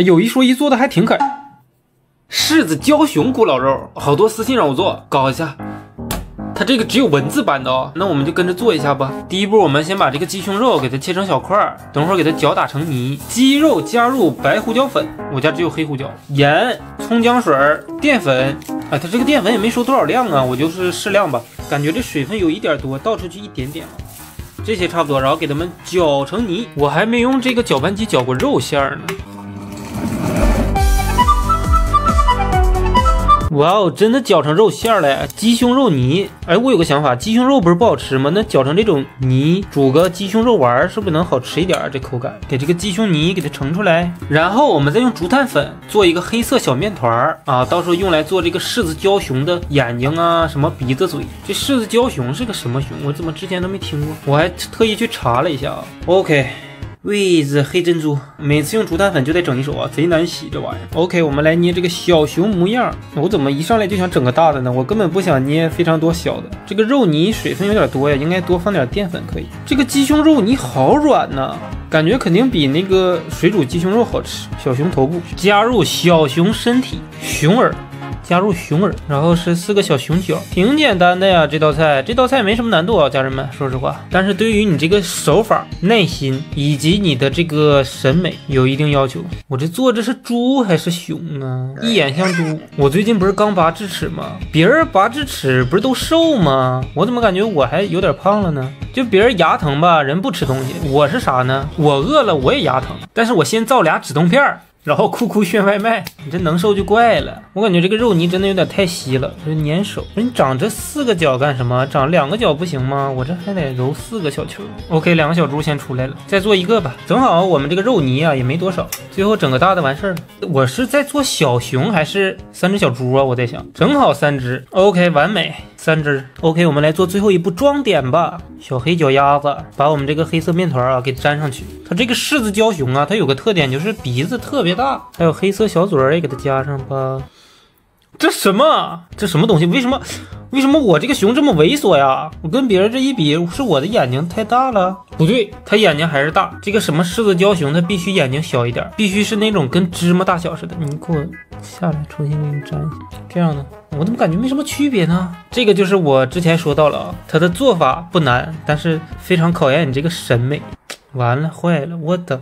有一说一，做的还挺可。柿子焦熊古老肉，好多私信让我做，搞一下。它这个只有文字版的哦，那我们就跟着做一下吧。第一步，我们先把这个鸡胸肉给它切成小块儿，等会儿给它搅打成泥。鸡肉加入白胡椒粉，我家只有黑胡椒、盐、葱姜水、淀粉。哎，它这个淀粉也没说多少量啊，我就是适量吧。感觉这水分有一点多，倒出去一点点。这些差不多，然后给它们搅成泥。我还没用这个搅拌机搅过肉馅儿呢。哇哦，真的搅成肉馅了，鸡胸肉泥。哎，我有个想法，鸡胸肉不是不好吃吗？那搅成这种泥，煮个鸡胸肉丸，是不是能好吃一点？这口感，给这个鸡胸泥给它盛出来，然后我们再用竹炭粉做一个黑色小面团儿啊，到时候用来做这个柿子焦熊的眼睛啊，什么鼻子、嘴。这柿子焦熊是个什么熊？我怎么之前都没听过？我还特意去查了一下啊。OK。位子黑珍珠，每次用竹炭粉就得整一手啊，贼难洗这玩意儿。OK，我们来捏这个小熊模样。我怎么一上来就想整个大的呢？我根本不想捏非常多小的。这个肉泥水分有点多呀，应该多放点淀粉可以。这个鸡胸肉泥好软呐，感觉肯定比那个水煮鸡胸肉好吃。小熊头部加入小熊身体，熊耳。加入熊耳，然后是四个小熊角，挺简单的呀。这道菜，这道菜没什么难度啊，家人们，说实话。但是对于你这个手法、耐心以及你的这个审美有一定要求。我这做这是猪还是熊啊？一眼像猪。我最近不是刚拔智齿吗？别人拔智齿不是都瘦吗？我怎么感觉我还有点胖了呢？就别人牙疼吧，人不吃东西，我是啥呢？我饿了我也牙疼，但是我先造俩止痛片儿。然后酷酷炫外卖，你这能瘦就怪了。我感觉这个肉泥真的有点太稀了，这粘手。你长这四个角干什么？长两个角不行吗？我这还得揉四个小球。OK，两个小猪先出来了，再做一个吧。正好我们这个肉泥啊也没多少，最后整个大的完事儿了。我是在做小熊还是三只小猪啊？我在想，正好三只。OK，完美。三只，OK，我们来做最后一步装点吧。小黑脚丫子，把我们这个黑色面团啊给粘上去。它这个柿子胶熊啊，它有个特点就是鼻子特别大，还有黑色小嘴儿也给它加上吧。这什么？这什么东西？为什么？为什么我这个熊这么猥琐呀？我跟别人这一比，是我的眼睛太大了？不对，它眼睛还是大。这个什么柿子胶熊，它必须眼睛小一点，必须是那种跟芝麻大小似的。你给我下来，重新给你粘一下，这样的。我怎么感觉没什么区别呢？这个就是我之前说到了啊，它的做法不难，但是非常考验你这个审美。完了，坏了，我的，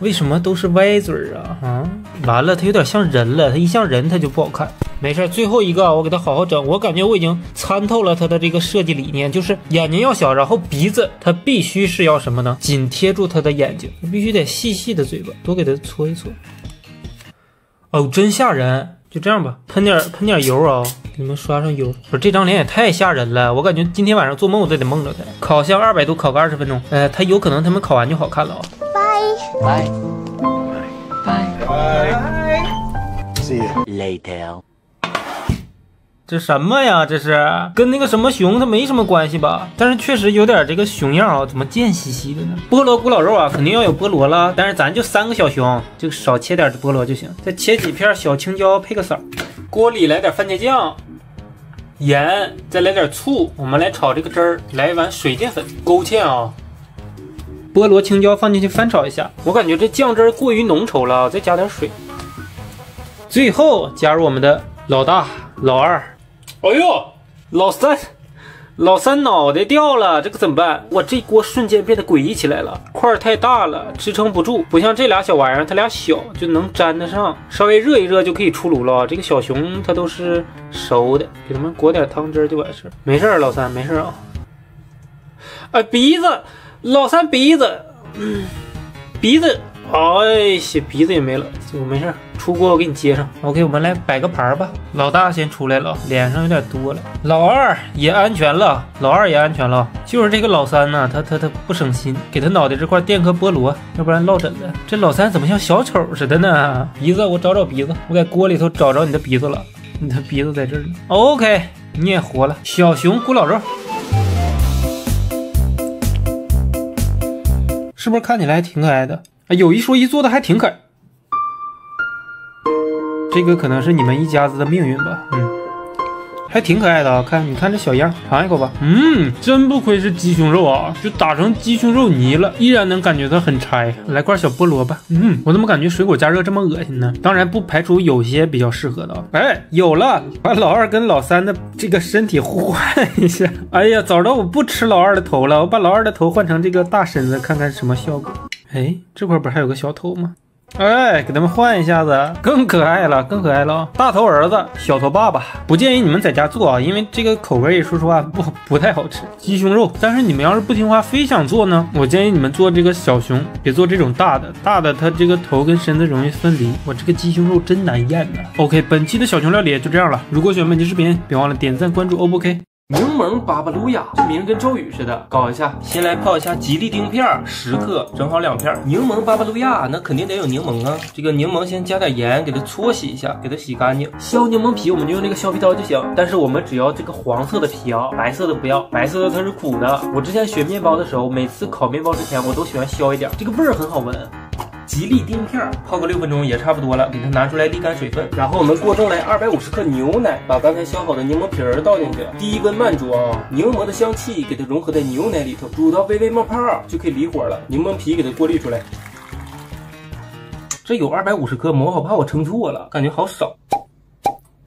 为什么都是歪嘴儿啊？啊，完了，它有点像人了，它一像人，它就不好看。没事，最后一个我给它好好整。我感觉我已经参透了它的这个设计理念，就是眼睛要小，然后鼻子它必须是要什么呢？紧贴住它的眼睛，必须得细细的嘴巴，多给它搓一搓。哦，真吓人。就这样吧，喷点喷点油啊，给你们刷上油。不是这张脸也太吓人了，我感觉今天晚上做梦我都得梦着他。烤箱二百度烤个二十分钟，呃，他有可能他们烤完就好看了啊。拜拜拜拜，See you later。这什么呀？这是跟那个什么熊它没什么关系吧？但是确实有点这个熊样啊，怎么贱兮兮的呢？菠萝古老肉啊，肯定要有菠萝了。但是咱就三个小熊，就少切点菠萝就行。再切几片小青椒配个色。锅里来点番茄酱、盐，再来点醋。我们来炒这个汁儿。来一碗水淀粉，勾芡啊。菠萝、青椒放进去翻炒一下。我感觉这酱汁过于浓稠了，再加点水。最后加入我们的老大、老二。哎呦，老三，老三脑袋掉了，这可怎么办？我这锅瞬间变得诡异起来了，块儿太大了，支撑不住，不像这俩小玩意儿，它俩小就能粘得上，稍微热一热就可以出炉了。这个小熊它都是熟的，给他们裹点汤汁就完事。没事，老三没事啊。哎，鼻子，老三鼻子，嗯，鼻子。哎呀，鼻子也没了，就没事，出锅我给你接上。OK，我们来摆个盘吧。老大先出来了，脸上有点多了。老二也安全了，老二也安全了。就是这个老三呢，他他他不省心，给他脑袋这块垫颗菠萝，要不然落枕了。这老三怎么像小丑似的呢？鼻子，我找找鼻子，我在锅里头找着你的鼻子了，你的鼻子在这儿呢。OK，你也活了，小熊古老肉，是不是看起来挺可爱的？啊，有一说一，做的还挺可爱。这个可能是你们一家子的命运吧，嗯。还挺可爱的啊！看，你看这小样，尝一口吧。嗯，真不愧是鸡胸肉啊，就打成鸡胸肉泥了，依然能感觉到很柴。来块小菠萝吧。嗯，我怎么感觉水果加热这么恶心呢？当然不排除有些比较适合的。哎，有了，把老二跟老三的这个身体互换一下。哎呀，早知道我不吃老二的头了，我把老二的头换成这个大身子，看看什么效果。哎，这块不是还有个小头吗？哎，给他们换一下子，更可爱了，更可爱了。大头儿子，小头爸爸，不建议你们在家做啊，因为这个口味说实话不不太好吃。鸡胸肉，但是你们要是不听话，非想做呢，我建议你们做这个小熊，别做这种大的，大的它这个头跟身子容易分离。我这个鸡胸肉真难咽呐。OK，本期的小熊料理就这样了。如果喜欢本期视频，别忘了点赞、关注，O 不 OK？柠檬巴巴鲁亚，这名跟咒语似的，搞一下。先来泡一下吉利丁片，十克，正好两片。柠檬巴巴鲁亚，那肯定得有柠檬啊。这个柠檬先加点盐，给它搓洗一下，给它洗干净。削柠檬皮，我们就用这个削皮刀就行。但是我们只要这个黄色的皮啊，白色的不要。白色的它是苦的。我之前学面包的时候，每次烤面包之前，我都喜欢削一点，这个味儿很好闻。吉利丁片泡个六分钟也差不多了，给它拿出来沥干水分。然后我们锅中来二百五十克牛奶，把刚才削好的柠檬皮儿倒进去，低温慢煮啊，柠檬的香气给它融合在牛奶里头，煮到微微冒泡就可以离火了。柠檬皮给它过滤出来。这有二百五十克，我好怕我称错了，感觉好少。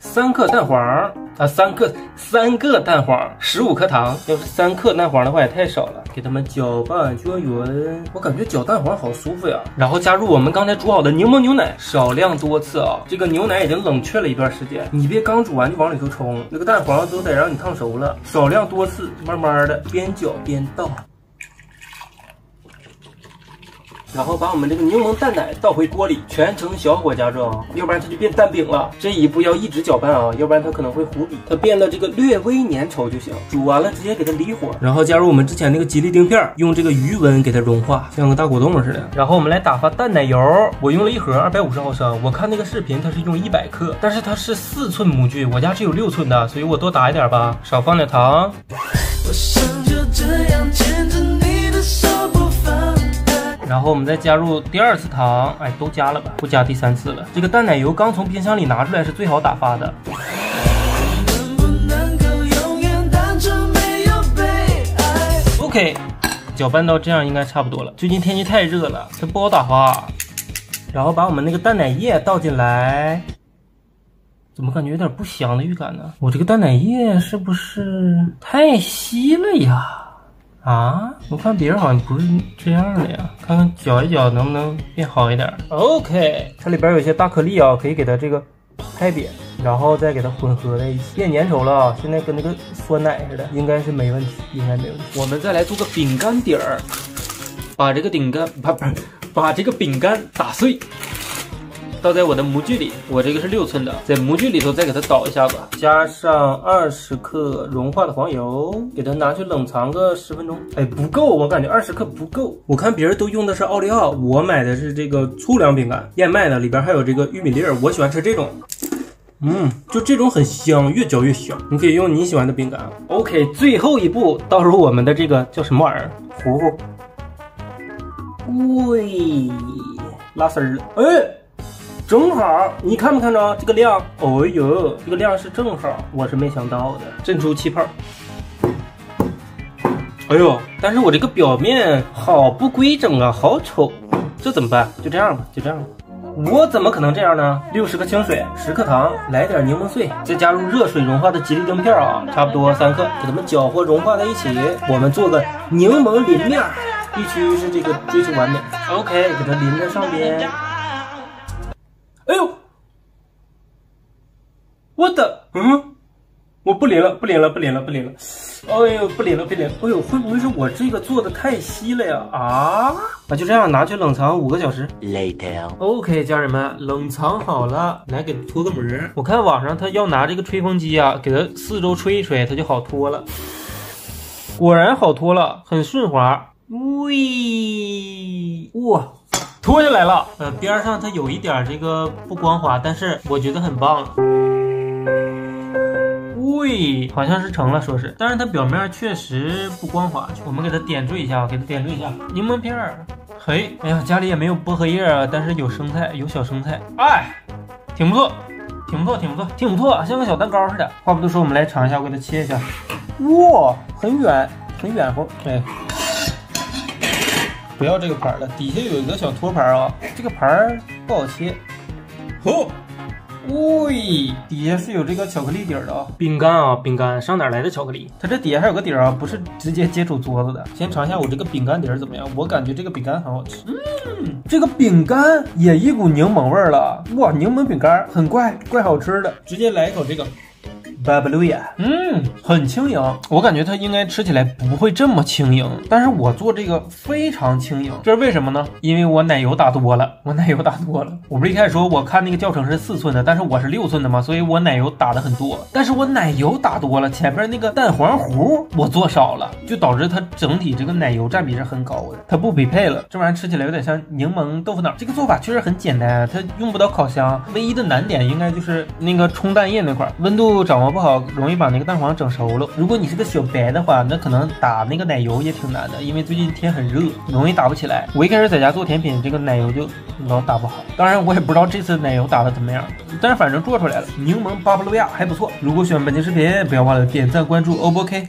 三克蛋黄啊，三克三个蛋黄，十五克糖。要是三克蛋黄的话也太少了，给它们搅拌均匀。我感觉搅蛋黄好舒服呀。然后加入我们刚才煮好的柠檬牛奶，少量多次啊。这个牛奶已经冷却了一段时间，你别刚煮完就往里头冲，那个蛋黄都得让你烫熟了。少量多次，慢慢的边搅边倒。然后把我们这个柠檬蛋奶倒回锅里，全程小火加热啊，要不然它就变蛋饼了。这一步要一直搅拌啊，要不然它可能会糊底。它变得这个略微粘稠就行。煮完了直接给它离火，然后加入我们之前那个吉利丁片，用这个余温给它融化，像个大果冻似的。然后我们来打发淡奶油，我用了一盒二百五十毫升。我看那个视频它是用一百克，但是它是四寸模具，我家只有六寸的，所以我多打一点吧，少放点糖。我想就这样然后我们再加入第二次糖，哎，都加了吧，不加第三次了。这个淡奶油刚从冰箱里拿出来是最好打发的。OK，搅拌到这样应该差不多了。最近天气太热了，它不好打发。然后把我们那个淡奶液倒进来，怎么感觉有点不香的预感呢？我这个淡奶液是不是太稀了呀？啊，我看别人好像不是这样的呀，看看搅一搅能不能变好一点。OK，它里边有一些大颗粒啊，可以给它这个拍扁，然后再给它混合在一起，变粘稠了啊，现在跟那个酸奶似的，应该是没问题，应该没问题。我们再来做个饼干底儿，把这个饼干，不不，把这个饼干打碎。倒在我的模具里，我这个是六寸的，在模具里头再给它倒一下吧，加上二十克融化的黄油，给它拿去冷藏个十分钟。哎，不够，我感觉二十克不够。我看别人都用的是奥利奥，我买的是这个粗粮饼干，燕麦的，里边还有这个玉米粒儿，我喜欢吃这种。嗯，就这种很香，越嚼越香。你可以用你喜欢的饼干。OK，最后一步，倒入我们的这个叫什么玩意儿？糊糊。喂，拉丝儿了。哎。正好，你看没看着这个量？哦呦，这个量是正好，我是没想到的。震出气泡。哎呦，但是我这个表面好不规整啊，好丑，这怎么办？就这样吧，就这样吧。我怎么可能这样呢？六十克清水，十克糖，来点柠檬碎，再加入热水融化的吉利丁片啊，差不多三克，给它们搅和融化在一起。我们做个柠檬淋面，必须是这个追求完美。OK，给它淋在上边。哎呦，我的，嗯，我不淋了，不淋了，不淋了，不淋了。哎呦，不淋了，不淋。哎呦，会不会是我这个做的太稀了呀？啊，那就这样拿去冷藏五个小时。Later。OK，家人们，冷藏好了，来给它脱个膜。我看网上他要拿这个吹风机啊，给它四周吹一吹，它就好脱了。果然好脱了，很顺滑。喂，哇。脱下来了，呃，边上它有一点这个不光滑，但是我觉得很棒。喂，好像是成了，说是，但是它表面确实不光滑。我们给它点缀一下，给它点缀一下柠檬片儿。嘿，哎呀，家里也没有薄荷叶啊，但是有生菜，有小生菜，哎，挺不错。挺不错，挺不错，挺不错，像个小蛋糕似的。话不多说，我们来尝一下，我给它切一下。哇，很远，很远乎。哎，不要这个盘了，底下有一个小托盘啊，这个盘不好切。嚯！喂，底下是有这个巧克力底儿的啊，饼干啊，饼干上哪来的巧克力？它这底下还有个底儿啊，不是直接接触桌子的。先尝一下我这个饼干底儿怎么样？我感觉这个饼干很好吃。嗯，这个饼干也一股柠檬味儿了。哇，柠檬饼干很怪，怪好吃的。直接来一口这个。巴布鲁亚，嗯，很轻盈，我感觉它应该吃起来不会这么轻盈，但是我做这个非常轻盈，这是为什么呢？因为我奶油打多了，我奶油打多了。我不是一开始说我看那个教程是四寸的，但是我是六寸的嘛，所以我奶油打的很多，但是我奶油打多了，前面那个蛋黄糊我做少了，就导致它整体这个奶油占比是很高的，它不匹配了。这玩意儿吃起来有点像柠檬豆腐脑，这个做法确实很简单，它用不到烤箱，唯一的难点应该就是那个冲蛋液那块，温度掌握。不好，容易把那个蛋黄整熟了。如果你是个小白的话，那可能打那个奶油也挺难的，因为最近天很热，容易打不起来。我一开始在家做甜品，这个奶油就老打不好。当然，我也不知道这次奶油打的怎么样，但是反正做出来了。柠檬巴布洛亚还不错。如果喜欢本期视频，不要忘了点赞、关注，O 不 OK？